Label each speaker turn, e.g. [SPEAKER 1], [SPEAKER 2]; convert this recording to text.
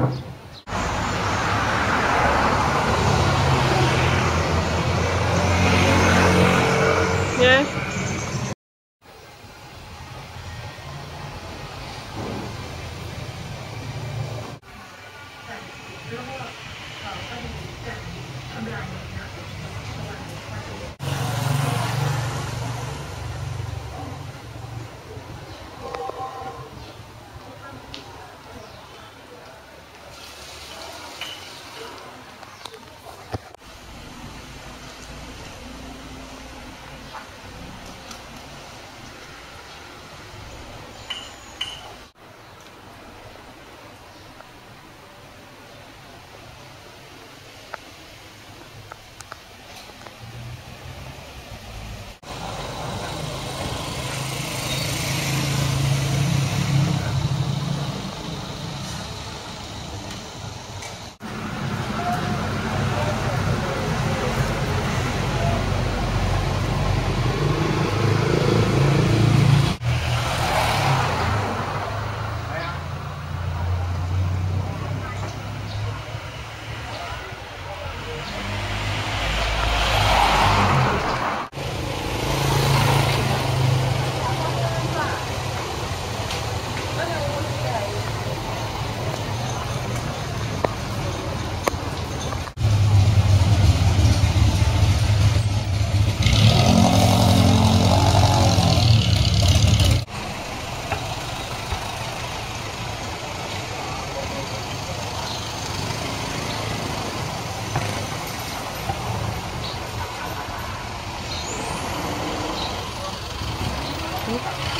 [SPEAKER 1] Thank you.
[SPEAKER 2] aqui.